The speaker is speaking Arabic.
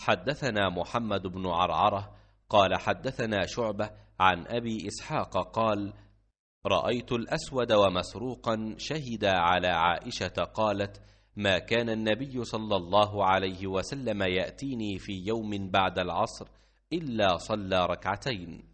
حدثنا محمد بن عرعرة قال حدثنا شعبة عن أبي إسحاق قال رأيت الأسود ومسروقا شهدا على عائشة قالت ما كان النبي صلى الله عليه وسلم يأتيني في يوم بعد العصر إلا صلى ركعتين